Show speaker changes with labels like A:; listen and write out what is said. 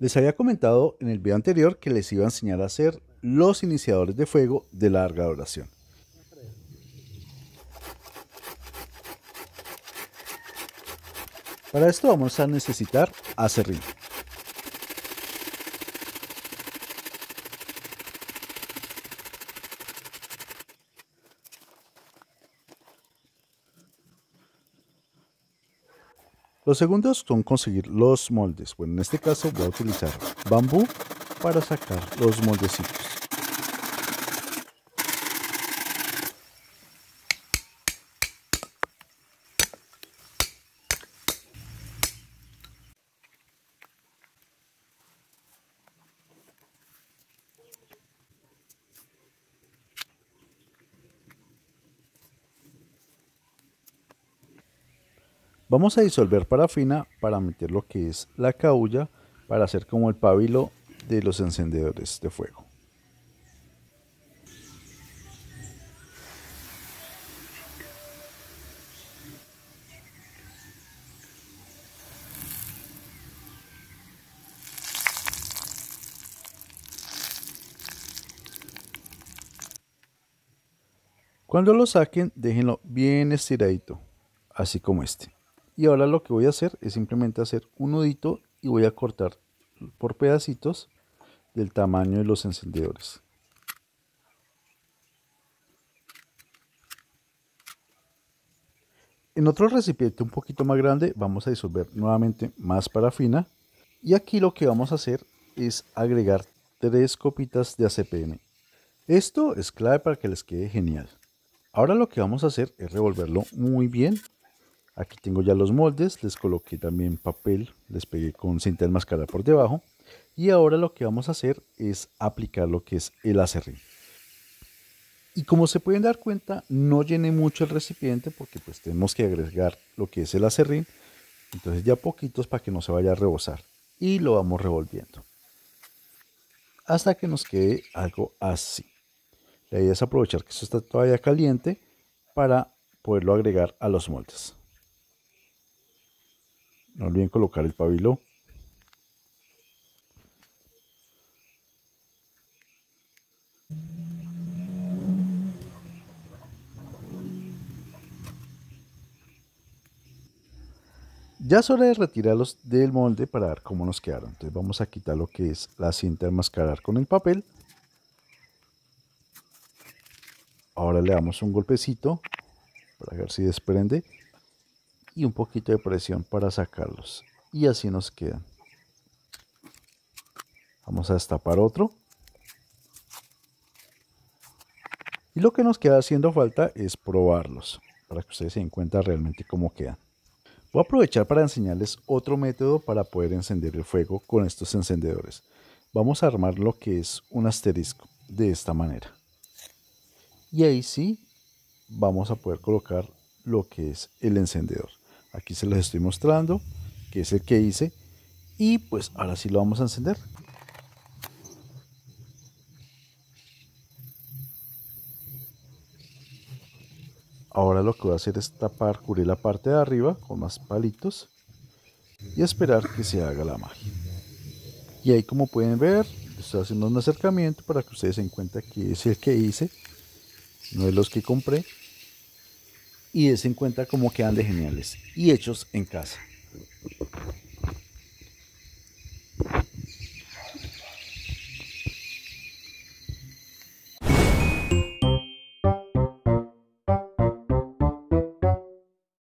A: Les había comentado en el video anterior que les iba a enseñar a hacer los iniciadores de fuego de larga duración. Para esto vamos a necesitar acerrín. Los segundos son conseguir los moldes. Bueno, en este caso voy a utilizar bambú para sacar los moldecitos. Vamos a disolver parafina para meter lo que es la caulla para hacer como el pabilo de los encendedores de fuego. Cuando lo saquen, déjenlo bien estiradito, así como este. Y ahora lo que voy a hacer es simplemente hacer un nudito y voy a cortar por pedacitos del tamaño de los encendedores. En otro recipiente un poquito más grande vamos a disolver nuevamente más parafina y aquí lo que vamos a hacer es agregar tres copitas de ACPM. Esto es clave para que les quede genial. Ahora lo que vamos a hacer es revolverlo muy bien Aquí tengo ya los moldes, les coloqué también papel, les pegué con cinta enmascarada por debajo. Y ahora lo que vamos a hacer es aplicar lo que es el acerrín. Y como se pueden dar cuenta, no llené mucho el recipiente porque pues tenemos que agregar lo que es el acerrín. Entonces ya poquitos para que no se vaya a rebosar. Y lo vamos revolviendo. Hasta que nos quede algo así. La idea es aprovechar que esto está todavía caliente para poderlo agregar a los moldes. No olviden colocar el pabilo. Ya es hora de retirarlos del molde para ver cómo nos quedaron. Entonces vamos a quitar lo que es la cinta de enmascarar con el papel. Ahora le damos un golpecito para ver si desprende y un poquito de presión para sacarlos. Y así nos quedan. Vamos a destapar otro. Y lo que nos queda haciendo falta es probarlos, para que ustedes se den cuenta realmente cómo quedan. Voy a aprovechar para enseñarles otro método para poder encender el fuego con estos encendedores. Vamos a armar lo que es un asterisco de esta manera. Y ahí sí vamos a poder colocar lo que es el encendedor. Aquí se los estoy mostrando, que es el que hice. Y pues ahora sí lo vamos a encender. Ahora lo que voy a hacer es tapar, cubrir la parte de arriba con más palitos y esperar que se haga la magia. Y ahí como pueden ver, estoy haciendo un acercamiento para que ustedes se den cuenta que es el que hice, no es los que compré y des en cuenta cómo quedan de geniales y hechos en casa.